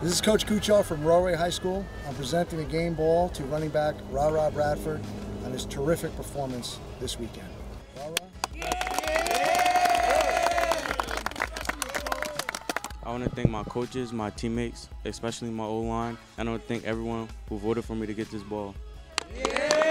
This is Coach Kuchar from Rahway High School. I'm presenting the game ball to running back Ra Ra Bradford on his terrific performance this weekend. I want to thank my coaches, my teammates, especially my O-line. I want to thank everyone who voted for me to get this ball. Yeah!